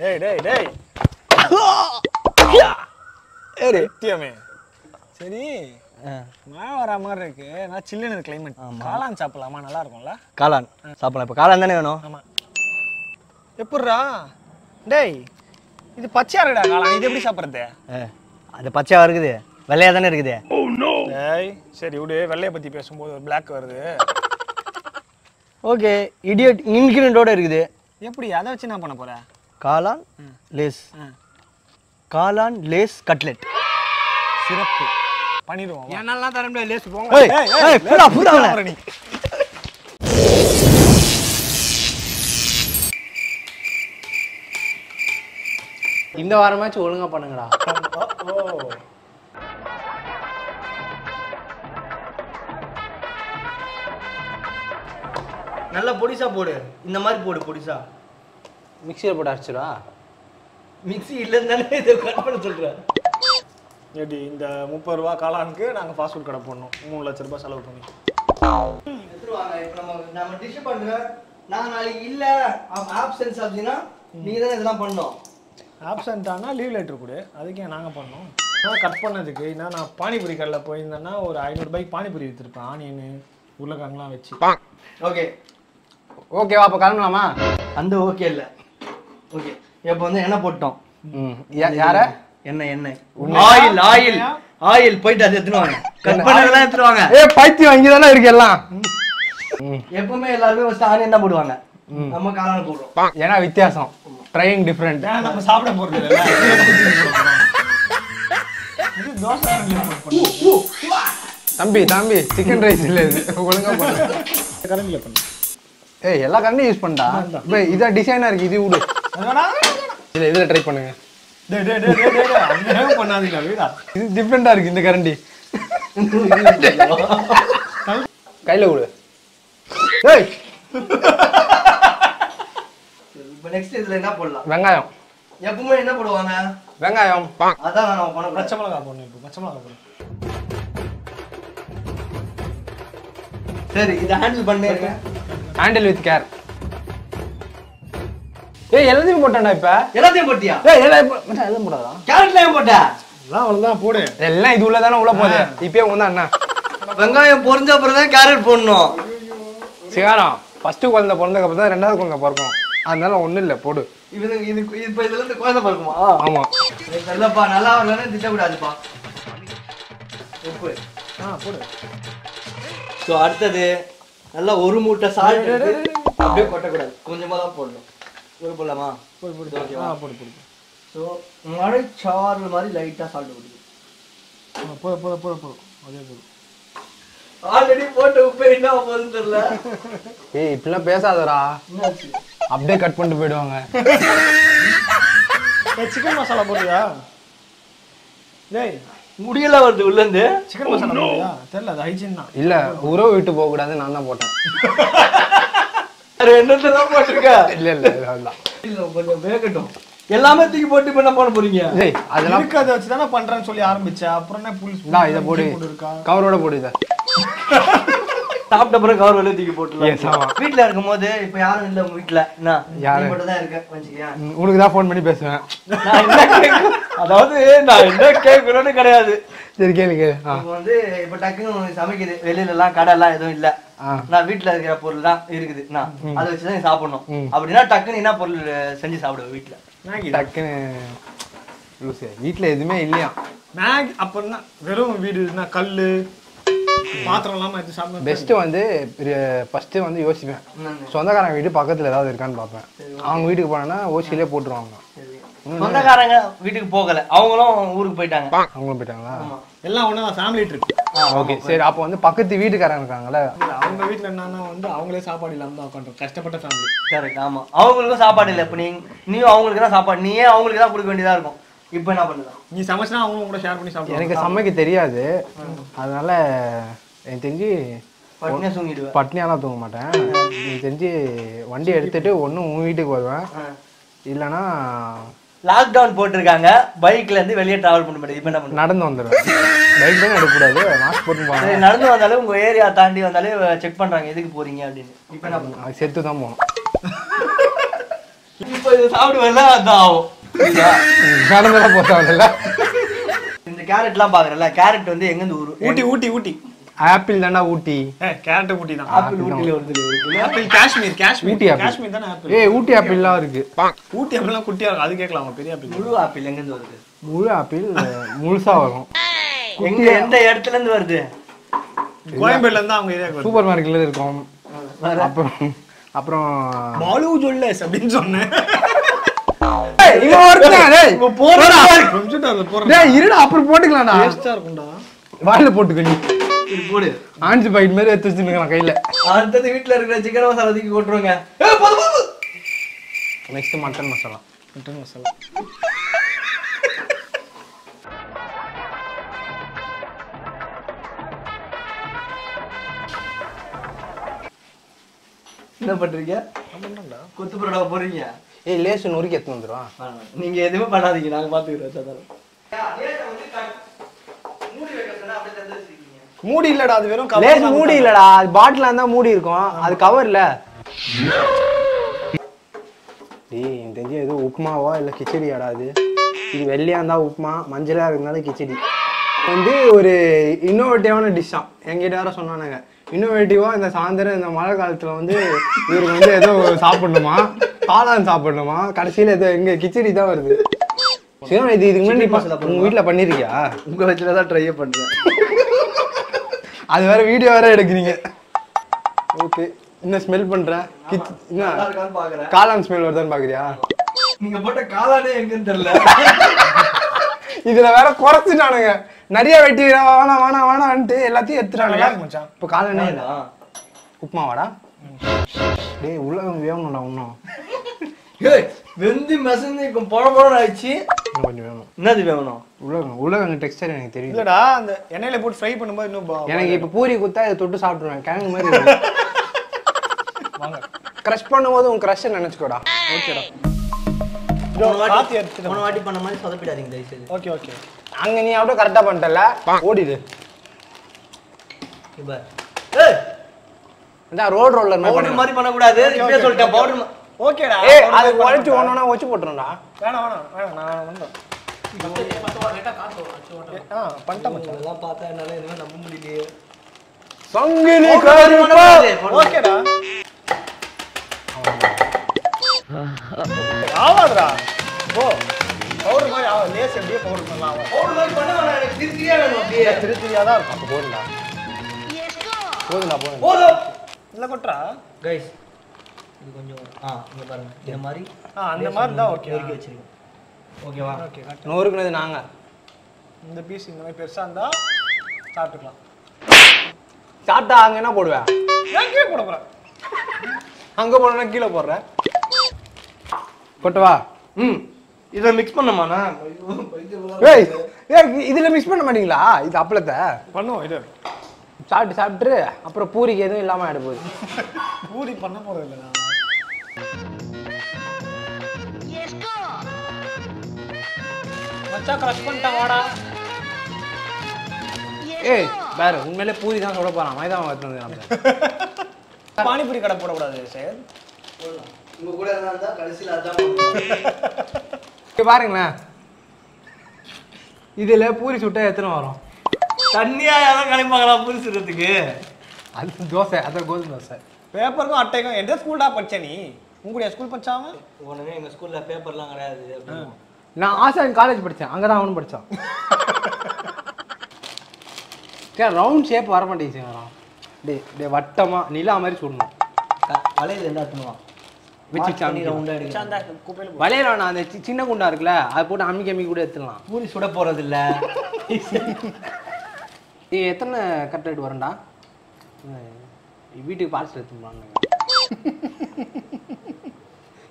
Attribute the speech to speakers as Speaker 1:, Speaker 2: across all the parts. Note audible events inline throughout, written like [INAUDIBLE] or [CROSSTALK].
Speaker 1: டேய் டேய் டேய்.
Speaker 2: ஏறு
Speaker 1: சத்தியமே. சரி மழை வர மாதிரி இருக்கு. நான் சில்லுன்னு கிளைமேட் காளான் சாப்பிடலாமா? நல்லா இருக்கும்ல?
Speaker 2: காளான் சாப்பிடலாம். இப்போ காளான் தானே வேணும்?
Speaker 1: ஆமா. எப்பட்றா? டேய் இது பச்சையா இருக்குடா காளான். இது எப்படி சாப்பிட்றது?
Speaker 2: அது பச்சையாக இருக்குது? வெள்ளையாக தானே இருக்குது?
Speaker 1: டேய் சரி விடு. வெள்ளைய பத்தி பேசும்போது ஒரு பிளாக் வருது.
Speaker 2: ஓகே இடியட் இன்கிரியண்டோட இருக்குது.
Speaker 1: எப்படி அதை வச்சு என்ன பண்ண போற?
Speaker 2: காளான் லேஸ். காளான் லேஸ் கட்லெட்
Speaker 1: சிறப்பு. பண்ணிடுவோம்.
Speaker 3: என்னெல்லாம் தர முடியாது லேசு போங்க.
Speaker 1: நீ.
Speaker 3: இந்த வாரமாச்சும் ஒழுங்கா பண்ணுங்கடா.
Speaker 2: நல்லா பொடிசா போடு. இந்த மாதிரி போடு பொடிசா.
Speaker 3: மிக்சியில் போட்டு அடிச்சிடா
Speaker 2: மிக்ஸி இல்லைன்னு தானே இதை கட் பண்ண சொல்கிறேன்
Speaker 1: எப்படி இந்த முப்பது ரூபா காளானுக்கு நாங்க ஃபாஸ்ட் ஃபுட் கடை போடணும். மூணு லட்ச ரூபாய் செலவு பண்ணி.
Speaker 2: எடுத்துருவாங்க இப்போ நம்ம நம்ம டிஷ் பண்ணுறேன் நான் நாளைக்கு இல்லை. ஆப்சன்ஸ் அப்படின்னா நீங்கள் தானே இதெல்லாம் பண்ணோம்
Speaker 1: ஆப்சண்ட் ஆனால் லீவ் லெட்டர் கொடு. அதுக்கு ஏன் நாங்கள் பண்ணோம் நான் கட் பண்ணதுக்கு என்ன நான் பானிபூரி கடையில் போயிருந்தேன்னா ஒரு ஐநூறுபாய்க்கு பானிபூரி விற்றுருப்பேன் ஆனியனு உருளைக்கிழங்குலாம் வச்சு.
Speaker 2: ஓகே
Speaker 3: ஓகேவா அப்போ கிளம்பலாமா?
Speaker 2: அந்த ஓகே இல்லை. ஓகே இப்போ வந்து எண்ணெய் போட்டோம்
Speaker 3: யார?
Speaker 2: எண்ணெய் எண்ணெய். Oil oil. ஆயில் போயிட்டு அதை எடுத்துன்னு வாங்க. கட் பண்ணதெல்லாம் எடுத்துட்டு வாங்க
Speaker 3: ஏ பைத்தியம் இங்கே தானே இருக்கு எல்லாம்.
Speaker 2: எப்பவுமே எல்லாருமே ஃபர்ஸ்ட் ஆனியன் தான் போடுவாங்க. நம்ம காளான் போடுறோம்.
Speaker 3: ஏன்னா வித்தியாசம். ட்ரையிங் டிஃப்ரெண்ட்
Speaker 1: நம்ம சாப்பிட போகிறது இல்லை. [LAUGHS] இது தோசை
Speaker 3: தம்பி தம்பி சிக்கன் ரைஸ் இல்லை இது. ஒழுங்கா பண்ணு
Speaker 1: கரண்டில் பண்ணு
Speaker 3: ஏய் எல்லா கரண்டியும் யூஸ் பண்ணா இப்போ இதான் டிசைனாக இருக்கு இது விடு. இல்லை இதில் ட்ரை பண்ணுங்க.
Speaker 1: டேய் டேய் டேய் டேய் டேய் அங்கேயே பண்ணாதீங்க வீடா.
Speaker 3: இது டிஃப்ரெண்ட்டாக இருக்கு இந்த கரண்டி. கையில் கொடு ஏய்!
Speaker 2: இப்போ நெக்ஸ்ட் இதுல என்ன போடலாம்?
Speaker 3: வெங்காயம்.
Speaker 2: எப்பவுமே என்ன போடுவாங்க?
Speaker 3: வெங்காயம்.
Speaker 2: அதான் பண்ண
Speaker 1: பச்சை மிளகா போடணும் இப்போ பச்சை மிளகா போடணும்.
Speaker 2: சரி இதை ஹேண்டில் பண்ணிருங்க
Speaker 3: ஹேண்டில் வித் கேர் ஏய் எல்லாத்தையும் போட்டான்டா இப்ப.
Speaker 2: எல்லாத்தையும் போட்டியா?
Speaker 3: ஏய் எல்லாம் மச்சான், எல்லாம் போடாதா
Speaker 2: கேரட்ல ஏன் போட்ட?
Speaker 1: எல்லாம் அவ்வளோதான் போடு.
Speaker 3: எல்லாம் இது உள்ள தானே உள்ள போகுது இப்பயே உங்க அண்ணா.
Speaker 2: வெங்காயம் பொரிஞ்ச அப்புறம் தான் கேரட் போடணும்.
Speaker 3: சிகாரம் ஃபர்ஸ்ட் குழந்தை பிறந்ததுக்கு அப்புறம் தான் ரெண்டாவது குழந்தை பிறக்கும். அதனால ஒண்ணும் இல்ல போடு.
Speaker 2: இது இது இப்போ இதுல இருந்து குழந்தை பிறக்குமா?
Speaker 3: ஆமா.
Speaker 2: நல்லப்பா நல்லா வரலன்னு திட்டக்கூடாதுப்பா. உப்பு
Speaker 1: ஆ போடு.
Speaker 2: ஸோ அடுத்தது. நல்லா ஒரு மூட்டை சால்ட் அப்படியே கொட்டக்கூடாது. கொஞ்சமா தான் போடணும். ஒரு போடலாமா?
Speaker 1: போடு போடு ஆ போடு போடு.
Speaker 2: ஸோ மழைச்சாரல் மாதிரி லைட்டாக சால்ட் கொடுக்கு
Speaker 1: ஆ, போடு போடு போடு போடு. அதே போடு.
Speaker 2: ஆல்ரெடி போட்ட உப்பு என்ன போகுதுன்னு தெரியல.
Speaker 3: ஏய் இப்படிலாம் பேசாதடா.
Speaker 2: என்னாச்சு?
Speaker 3: அப்படியே கட் பண்ணிட்டு போயிடுவாங்க.
Speaker 1: சிக்கன் மசாலா போடுறியா? டேய்
Speaker 2: முடியெல்லாம் வருது உள்ளேருந்து
Speaker 1: சிக்கன் மசாலா தெரியல அது ஹைஜீன் தான்.
Speaker 3: இல்ல உறவு விட்டு போக கூடாது நான் தான் போட்டேன்.
Speaker 2: என்னத்தெல்லாம் போட்டிருக்க?
Speaker 3: இல்ல இல்ல அதுதான்
Speaker 2: இல்ல கொஞ்சம் வேகட்டும். எல்லாமே தூக்கி போட்டு இப்ப என்ன பண்ண போறீங்க?
Speaker 3: அதெல்லாம்
Speaker 1: இருக்கிறத வச்சு தானே பண்றேன்னு சொல்லி ஆரம்பிச்சேன். அப்புறம் என்ன புல்
Speaker 3: இதை போடு. கவரோட போடு இதை. [LAUGHS]
Speaker 2: சாப்பிட்ட அப்புறம் கவர் வெளியே தூக்கி. போட்டுலாம் வீட்ல இருக்கும்போது இப்ப யாரும் இல்ல உங்க வீட்ல. என்ன?
Speaker 3: யாரு?
Speaker 2: நீ மட்டும் தான் இருக்க
Speaker 3: உனக்கு தான் ஃபோன் பண்ணி பேசுவேன்.
Speaker 2: நான் என்ன கேட்க- அதாவது நான் என்ன கேட்கணும்னு கிடையாது.
Speaker 3: சரி கேளு கேளு.
Speaker 2: வந்து இப்ப டக்குன்னு சமைக்குது. வெளியில எல்லாம் கடை எல்லாம் எதுவும் இல்ல. நான் வீட்ல இருக்கிற பொருள் தான் இருக்குது. நான் அதை வச்சு தான் நீ சாப்பிடணும். அப்படின்னா டக்குன்னு என்ன பொருள் செஞ்சு சாப்பிடுவேன்
Speaker 1: மேகி
Speaker 3: டக்குன்னு வீட்டில் எதுவுமே இல்லையா?
Speaker 1: மேகி அப்படின்னா வெறும் வீடுனா கல்லு பாத்திரம் இல்லாம எடுத்து சாப்பிட
Speaker 3: பெஸ்ட் வந்து ஃபர்ஸ்ட் வந்து யோசிப்பேன்? சொந்தக்காரங்க வீடு பக்கத்துல ஏதாவது இருக்கான்னு பார்ப்பேன். அவங்க வீட்டுக்கு போனேன்னா ஓசியிலே போட்டுருவாங்க.
Speaker 2: சொந்தக்காரங்க வீட்டுக்கு போகல. அவங்களும் ஊருக்கு போயிட்டாங்க.
Speaker 3: அவங்களும் போயிட்டாங்களா?
Speaker 1: எல்லாம் ஒண்ணுதான் ஃபேமிலி ட்ரிப்
Speaker 3: ஓகே சரி அப்போ வந்து பக்கத்து வீட்டுக்காரங்க இருக்காங்கல்ல?
Speaker 1: அவங்க வீட்ல என்னன்னா வந்து அவங்களே சாப்பாடு இல்லாம தான் உட்காந்துரும் கஷ்டப்பட்ட ஃபேமிலி
Speaker 2: கரெக்ட் ஆமா. அவங்களுக்கும் சாப்பாடு இல்லை. இப்போ நீ நீயும் அவங்களுக்கு தான் சாப்பாடு நீயே அவங்களுக்கு தான் கொடுக்க வேண்டியதா இருக்கும். இப்போ என்ன பண்ணுதான்
Speaker 1: நீ சமைச்சா அவங்க கூட ஷேர் பண்ணி சாப்பிடுவாங்க.
Speaker 3: எனக்கு சமைக்க தெரியாது. அதனால எனக்கு தெரிஞ்சு
Speaker 2: தூங்கிடுவேன்
Speaker 3: பட்னியாலாம் தூங்க மாட்டேன். எனக்கு தெரிஞ்சு வண்டி எடுத்துட்டு ஒன்று உன் வீட்டுக்கு வருவேன். இல்லைன்னா
Speaker 2: லாக்டவுன் போட்டிருக்காங்க. பைக்ல இருந்து வெளியே டிராவல் பண்ண முடியாது. இப்போ என்ன
Speaker 3: நடந்து வந்துடுவேன் பைக் தான் எடுக்கக்கூடாது. மாஸ்க் போட்டு போவாங்க
Speaker 2: நடந்து வந்தாலே உங்க ஏரியா தாண்டி வந்தாலே செக் பண்றாங்க. எதுக்கு போறீங்க அப்படின்னு. இப்போ என்ன
Speaker 3: அது செத்து தான் போகணும்
Speaker 2: இப்போ இது சாப்பிடுவேன்ல அதான் ஆகும்.
Speaker 3: நடந்தெல்லாம் போட்டாங்கல்ல
Speaker 2: இந்த கேரட்லாம் பாக்குறல கேரட் வந்து எங்க இருந்து ஊரு
Speaker 1: ஊட்டி ஊட்டி ஊட்டி.
Speaker 3: ஆப்பிள் தாண்டா ஊட்டி?
Speaker 1: கேரட் ஊட்டி தான்.
Speaker 2: ஆப்பிள் ஊட்டில வருது
Speaker 1: ஆப்பிள் காஷ்மீர் காஷ்மீர்
Speaker 3: ஊட்டி ஆப்பிள்.
Speaker 1: காஷ்மீர் தானே ஆப்பிள்
Speaker 3: ஏய் ஊட்டி ஆப்பிள்லாம் இருக்கு.
Speaker 1: ஊட்டி ஆப்பிள்லாம் குட்டியா இருக்கும் அது கேட்கலாம்? பெரிய ஆப்பிள்
Speaker 2: முழு ஆப்பிள் எங்க இருந்து வருது?
Speaker 3: முழு ஆப்பிள் முழுசா வரும்.
Speaker 2: எங்க எந்த இடத்துல இருந்து வருது
Speaker 1: கோயம்பேடுல இருந்து அவங்க ஏரியாவுக்கு
Speaker 3: சூப்பர் மார்க்கெட்ல இருக்கும்? அப்புறம் அப்புறம்
Speaker 1: மாலு ஜுவல்லர்ஸ் அப்படின்னு சொன்னேன்.
Speaker 3: இவன் ஒருத்தன், டேய். டேய், இருடா அப்புறம் போட்டுக்கலாம்டா.
Speaker 1: டேஸ்டா இருக்கும்டா.
Speaker 3: வாயில போட்டுக்க நீ.
Speaker 2: போடு.
Speaker 3: ஆஞ்சு பாக்கெட் மாதிரி எடுத்து வச்சுருக்கான் கையில.
Speaker 2: அடுத்தது வீட்ல இருக்கிற சிக்கன் மசாலா தூக்கி போதும்.
Speaker 3: Next mutton masala
Speaker 1: mutton masala
Speaker 2: என்ன பண்றீங்க? கொத்து பரோடா போடுறீங்க.
Speaker 3: ஏய் லேசு நொறுக்கி எடுத்து வந்துடும்.
Speaker 2: நீங்க எதுவுமே பண்ணாதீங்க நாங்க பாத்துக்கிறோம் மூடி
Speaker 1: இல்லடா அது வெறும்
Speaker 3: லேஸ்
Speaker 1: தான்
Speaker 3: மூடி. இல்லடா அது பாட்டில் இருந்தா மூடி இருக்கும். அது கவர் இல்ல. டேய் எனக்கு தெரிஞ்சு ஏதோ உப்புமாவா இல்ல கிச்சடியாடா அது? இது வெள்ளையா இருந்தா உப்புமா மஞ்சளா இருந்தாலும் கிச்சடி. வந்து ஒரு இன்னோவேட்டிவான டிஷ்ஷாம் எங்கிட்ட வேற சொன்னானுங்க. இன்னோவேட்டிவா இந்த சாயந்தரம் இந்த மழை காலத்துல வந்து இவருக்கு வந்து ஏதோ சாப்பிடணுமா? காளான் சாப்பிடணுமா? கடைசியில ஏதோ எங்க கிச்சடி தான் வருது. சிவம் இது இதுக்கு முன்னாடி
Speaker 2: Chicken masala
Speaker 3: ப- உங்க வீட்ல பண்ணிருக்கியா?
Speaker 2: உங்க வச்சுல தான் ட்ரையே பண்றேன்.
Speaker 3: அது வேற வீடியோ வேற எடுக்கிறீங்க. ஓகே என்ன ஸ்மெல் பண்ற? கிச்- என்ன? காளான் ஸ்மெல் வருதான்னு பாக்குறியா?
Speaker 2: நீங்க போட்ட காளானே எங்கன்னு தெரியல.
Speaker 3: இதுல வேற குறைச்சிட்டானுங்க. நிறைய வெட்டி வேணாம் வேணாம் வேணாம்ட்டு எல்லாத்தையும்
Speaker 1: மச்சான்.
Speaker 3: இப்போ காளானே இல்ல
Speaker 2: என்னடா?
Speaker 3: உப்புமாவாடா? டேய் உள்ள வேணும்டா இன்னும்
Speaker 2: ஏய் வெந்து மெசந்து இப்போ பொழ பொழன்னு ஆயிடுச்சு.
Speaker 3: கொஞ்சம் வேணும்
Speaker 2: என்னது வேணும்
Speaker 3: உள்ள உள்ள டெக்ஸ்டர் எனக்கு தெரியும்
Speaker 1: இல்லடா அந்த எண்ணெயில போட்டு ஃப்ரை பண்ணும்போது இன்னும்
Speaker 3: எனக்கு இப்ப பூரி குத்தா இதை தொட்டு சாப்பிட்டுருவேன் கிழங்கு மாதிரி [LAUGHS]
Speaker 1: வாங்க.
Speaker 3: க்ரஷ் பண்ணும்போது உன் க்ரஷ் நினைச்சுக்கோடா.
Speaker 1: ஓகேடா
Speaker 2: போன வாட்டி- பண்ண மாதிரி சொதப்பிடாதீங்க
Speaker 1: ஓகே ஓகே.
Speaker 3: அங்க நீ அப்படியே கரெக்டா பண்ணிட்டல. ஓடிடு.
Speaker 2: இப்ப ஏய்!
Speaker 3: அதான் ரோட் ரோலர் மாதிரி
Speaker 2: பவுடர்
Speaker 3: பண்ணு.
Speaker 2: மாதிரி பண்ணக்கூடாது. இப்பயே சொல்லிட்டேன். பவுடர்
Speaker 1: ஓகேடா.
Speaker 3: ஏய் அது
Speaker 1: மாதிரி வேணாம் வேணாம் வேணாம் நான் வந்தேன்
Speaker 3: சங்கிலி
Speaker 2: மாதிரி. பவுடர்
Speaker 1: ஓகேடா. ஆவாதுடா. ஓ பவுடர் மாதிரி ஆகும் லேஸ் எப்படியே பவுடர் நல்லா ஆகும்
Speaker 2: பவுடர் மாதிரி பண்ண வேணாம், எனக்கு திருத்திரியா வேணும் அப்படியே?
Speaker 1: திரு திரியா தான் இருக்கும்.
Speaker 3: அப்ப போதும்.
Speaker 2: போதும்.
Speaker 1: இல்லை கொட்டுறா.
Speaker 2: கைஸ் இது கொஞ்சம் ஆ இங்க பாருங்க. இந்த மாதிரி
Speaker 1: ஆ அந்த மாதிரி தான் ஓகே.
Speaker 2: நொறுக்கி வச்சிருக்கோம். ஓகேவா
Speaker 1: ஓகே
Speaker 3: நொறுக்குனது நாங்க.
Speaker 1: இந்த பீஸ் இந்த மாதிரி பெருசா இருந்தா சாப்பிட்டுக்கலாம்.
Speaker 3: சாப்பிட்டா அங்க என்ன போடுவேன்
Speaker 1: கீழே போட போறேன்.
Speaker 3: அங்க போனா கீழே போடுறேன் கொட்டவா
Speaker 2: ம். இதை மிக்ஸ் பண்ணமாண்ணா?
Speaker 3: ஏய் ஏய் இதுல மிக்ஸ் பண்ண மாட்டீங்களா? இது அப்பளத்தை.
Speaker 1: பண்ணுவோம் இது.
Speaker 3: சாப்பிட்டு சாப்பிட்டு அப்புறம் பூரிக்கு எதுவும் இல்லாம ஆயிட போகுது.
Speaker 1: பூரி பண்ண மச்சான் கிரஷ் பண்ணிட்டான் வாடா.
Speaker 3: ஏய் வேற உண்மையிலே பூரி தான் சொல்ல போறான். மைதா வந்து நம்ம [LAUGHS]
Speaker 1: பானிபூரி கடை போடக்கூடாது சார்.
Speaker 2: உங்க கூட இருந்தா கடைசியில் அதான் பண்ணுவோம்.
Speaker 3: இங்க [LAUGHS] பாருங்களேன். இதுல பூரி சுட்டா எத்தனை வரும்?
Speaker 2: தண்ணியா யாரும் கிடைப்பாங்களா புரிசுறதுக்கு
Speaker 3: அது தோசை அதான் கோதுமை தோசை.
Speaker 1: பேப்பருக்கும் அட்டைக்கும் எந்த ஸ்கூல்டா படிச்ச நீ? உங்களுடைய ஸ்கூல் படிச்சாவன்?
Speaker 2: உடனே எங்க ஸ்கூல்ல பேப்பர்லாம் கிடையாது அப்படின்னு.
Speaker 3: நான் ஆசான் காலேஜ் படித்தேன் அங்கே தான் அவனும் படித்தான் சரி ரவுண்ட் ஷேப் வர மாட்டேங்குது வரான் டே டே வட்டமா நிலா மாதிரி சுடணும்.
Speaker 2: வலையில என்ன எடுத்துனுவான்
Speaker 3: வச்சு வளையல வேணாம் அந்த சி- சின்ன குண்டா இருக்குல்ல அதை போட்டு அம்மி அம்மி கூட எடுத்துடலாம்
Speaker 2: பூரி சுட போறது இல்ல
Speaker 3: நீ [LAUGHS] எத்தனை கட் ரேட் வரண்டா வீட்டுக்கு பார்சல் எடுத்துப்பாங்க [LAUGHS]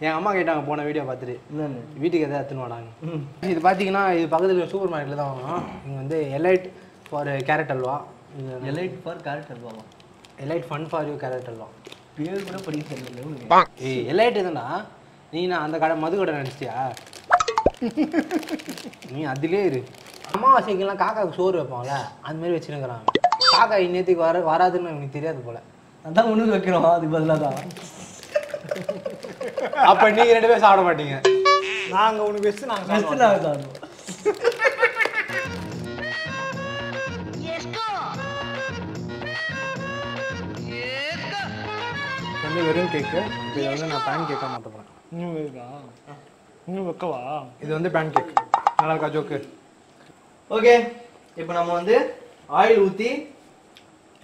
Speaker 3: என் அம்மா கேட்டாங்க போன வீடியோ பார்த்துட்டு. வீட்டுக்கு எதாவது எடுத்துன்னு இது பார்த்தீங்கன்னா இது பக்கத்தில் சூப்பர் மார்க்கெட்டில் தான் வாங்கணும். இங்கே வந்து elite for carrot halwa
Speaker 2: elite for character Bava
Speaker 3: elite fun for you carrot halwa
Speaker 2: பேர் கூட படிக்க தெரியல.
Speaker 3: ஏய் எலைட் தானடா நீ நான் அந்த கடை மது கடை நினச்சிட்டியா? நீ அதிலே இரு. அமாவாசைக்கெல்லாம் காக்காவுக்கு சோறு வைப்பாங்கல்ல அந்த மாதிரி வச்சுருக்கிறாங்க. காக்கா இன்னத்துக்கு வர வராதுன்னு எனக்கு தெரியாது போல.
Speaker 2: அதான் உனக்கு வைக்கிறோம் அதுக்கு பதிலாக தான்.
Speaker 3: அப்ப நீங்க ரெண்டு பேரும் சாப்பிட மாட்டீங்க.
Speaker 1: நாங்க உனக்கு வச்சு நாங்க
Speaker 2: Best
Speaker 1: சாப்பிடுவோம்.
Speaker 3: வந்து வெறும் கேக்கு இது வந்து நான் பேன் கேக்காக மாற்ற போகிறேன்
Speaker 1: இன்னும் இருக்கா இன்னும் வைக்கவா?
Speaker 3: இது வந்து பேன் கேக் நல்லா இருக்கா ஜோக்கு
Speaker 2: ஓகே இப்போ நம்ம வந்து ஆயில் ஊத்தி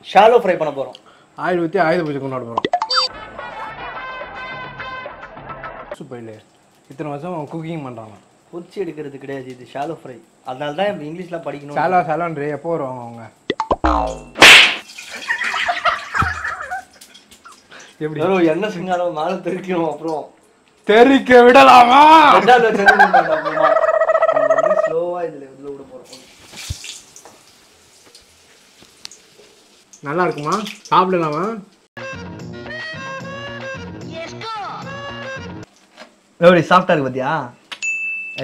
Speaker 2: ஷாலோ ஃப்ரை பண்ண போறோம்.
Speaker 3: ஆயுள் ஊற்றி ஆயுத பூஜை கொண்டாட போகிறோம் சூப்பர் இல்லை இத்தனை வருஷம் குக்கிங் பண்ணுறாங்க
Speaker 2: பொரிச்சு எடுக்கிறது கிடையாது இது ஷாலோ ஃப்ரை அதனால தான் இப்போ இங்கிலீஷ்ல படிக்கணும்.
Speaker 3: சேலா சேலான்றே எப்போ வருவாங்க அவங்க? எப்படி?
Speaker 2: என்ன செஞ்சாலும் மேல தெரிக்கணும் அப்புறம்.
Speaker 3: தெரிக்க விடலாமா?
Speaker 2: ஸ்லோவா இதுல இதுல விட போறோம்.
Speaker 3: நல்லா இருக்குமா? சாப்பிடலாமா?
Speaker 2: எப்படி சாஃப்டா இருக்கு பாத்தியா?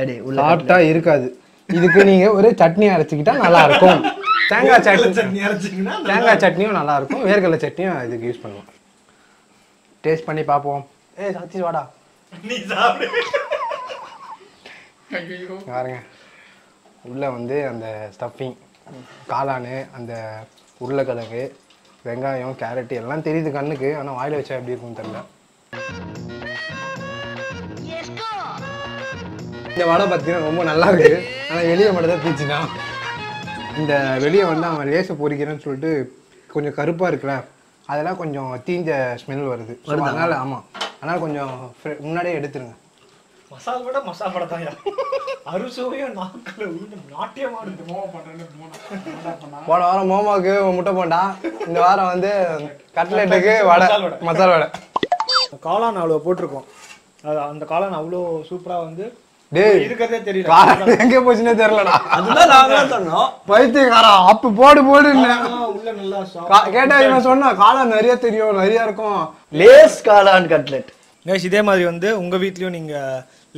Speaker 2: ஏடி உள்ள
Speaker 3: சாப்பிட்டா இருக்காது. இதுக்கு நீங்க ஒரு சட்னி அரைச்சிக்கிட்டா நல்லா இருக்கும். [LAUGHS] தேங்காய் சட்னி. தேங்காய் சட்னியும் நல்லா இருக்கும். வேர்க்கடலை சட்னியும் இதுக்கு யூஸ் பண்ணுவோம் டேஸ்ட் பண்ணி பார்ப்போம் ஏய் சத்தீஷ் வாடா.
Speaker 1: நீ சாப்பிடு.
Speaker 3: பாருங்க உள்ள வந்து அந்த ஸ்டஃபிங் காளான் அந்த உருளைக்கிழங்கு வெங்காயம் கேரட் எல்லாம் தெரியுது கண்ணுக்கு. ஆனா வாயில வச்சா எப்படி இருக்கும்னு தெரியல. இந்த வடை பார்த்தீங்கன்னா ரொம்ப நல்லா இருக்கு. ஆனா வெளியே மட்டும் தான் பீச்சுனா இந்த வெளியே வந்து அவன் லேசை பொரிக்கிறேன்னு சொல்லிட்டு கொஞ்சம் கருப்பா இருக்குல்ல. அதெல்லாம் கொஞ்சம் தீஞ்ச ஸ்மெல் வருது. அதனால ஆமா. அதனால கொஞ்சம் முன்னாடியே எடுத்துருங்க.
Speaker 1: மசால் விட மசால் படம் தான் அறுசுவையும் நாக்கில் உள்ள நாட்டியம் ஆடுது மோக பண்றேன்னு
Speaker 3: போன வாரம் மோமாவுக்கு முட்டை போண்டா. இந்த வாரம் வந்து கட்லெட்டுக்கு வடை.
Speaker 1: மசால் வடை. காளான் அவ்வளோ போட்டிருக்கோம். அது அந்த காளான் அவ்வளோ சூப்பரா வந்து இருக்கிறதே தெரியல.
Speaker 3: எங்க போச்சுன்னே தெரியலடா.
Speaker 2: அதுதான் நாங்க தான் சொன்னோம்
Speaker 3: பைத்தியக்காரா அப்ப போடு போடு
Speaker 1: காளான்லாம் உள்ள நல்லா
Speaker 3: கேட்டா இவன் சொன்னா காளான் நிறைய தெரியும் நிறைய இருக்கும்.
Speaker 2: லேஸ் காளான் கட்லெட்.
Speaker 1: கைஸ் இதே மாதிரி வந்து உங்க வீட்லயும் நீங்க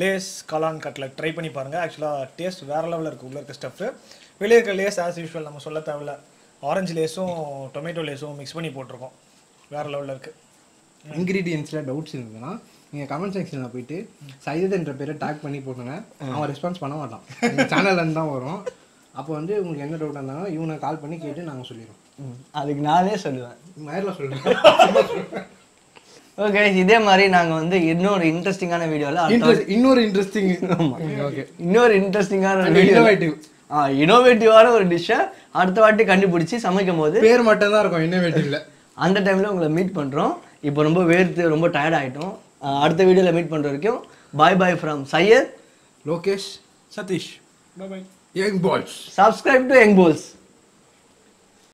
Speaker 1: லேஸ் காளான் கட்லெட் ட்ரை பண்ணி பாருங்க. ஆக்சுவலா டேஸ்ட் வேற லெவலில் இருக்கு. உள்ள இருக்க ஸ்டஃப் வெளியே இருக்க லேஸ் ஆஸ் யூஷுவல் நம்ம சொல்ல தேவையில்ல. ஆரஞ்சு லேஸும் டொமேட்டோ லேஸும் மிக்ஸ் பண்ணி போட்டிருக்கோம். வேற லெவலில் இருக்கு.
Speaker 3: இன்கிரீடியன்ஸ்ல டவுட்ஸ் இருந்ததுன்னா நீங்க கமெண்ட் செக்ஷன்ல போயிட்டு சையத் என்ற பேரை டேக் பண்ணி போட்டுங்க அவன் ரெஸ்பான்ஸ் பண்ண மாட்டான். எங்க சேனல்ல இருந்து தான் வரும். அப்போ வந்து உங்களுக்கு என்ன டவுட் இருந்தாலும் இவனை கால் பண்ணி கேட்டு நாங்க சொல்லிடுவோம்
Speaker 2: அதுக்கு நானே சொல்லுவேன்.
Speaker 3: நேரில் சொல்றேன்
Speaker 2: ஓகே இதே மாதிரி நாங்க வந்து இன்னொரு இன்ட்ரெஸ்டிங்கான வீடியோல
Speaker 3: இன்னொரு இன்ட்ரெஸ்டிங் ஓகே [LAUGHS]
Speaker 2: இன்னொரு இன்ட்ரெஸ்டிங்கான
Speaker 3: innovative.
Speaker 2: ஆ இனோவேட்டிவான ஒரு டிஷ்ஷை அடுத்த வாட்டி கண்டுபிடிச்சி சமைக்கும் போது
Speaker 3: பேர் மட்டும் தான் இருக்கும் இன்னோவேட்டிவ்ல
Speaker 2: அந்த டைம்ல உங்களை மீட் பண்றோம். இப்போ ரொம்ப வேர்த்து ரொம்ப டயர்ட் ஆயிட்டோம். ஆ, அடுத்த வீடியோல மீட் பண்ற வரைக்கும் bye bye from Syed
Speaker 3: Lokesh
Speaker 1: Satish bye bye
Speaker 3: young boys
Speaker 2: subscribe to young poles